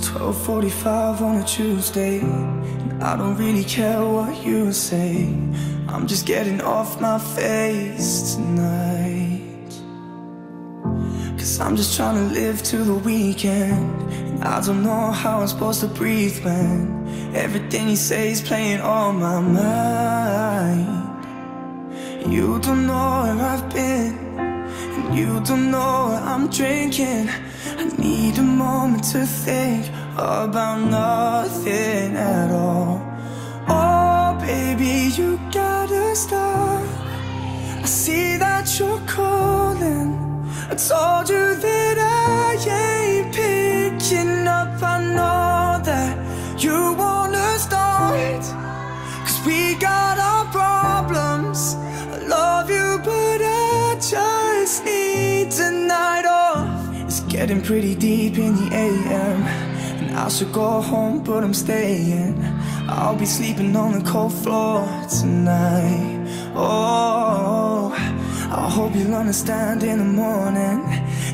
12:45 on a Tuesday, and I don't really care what you say. I'm just getting off my face tonight. Cause I'm just trying to live to the weekend. And I don't know how I'm supposed to breathe when everything you say is playing on my mind. You don't know where I've been, and you don't know what I'm drinking. Need a moment to think about nothing at all. Oh, baby, you gotta stop. I see that you're calling. I told you that It's getting pretty deep in the AM. And I should go home, but I'm staying. I'll be sleeping on the cold floor tonight. Oh, I hope you'll understand in the morning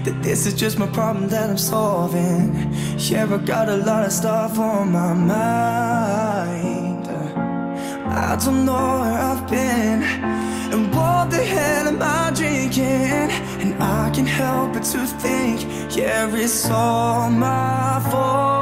that this is just my problem that I'm solving. Yeah, I got a lot of stuff on my mind. I don't know where I've been And what the hell am I drinking And I can't help but to think It's all my fault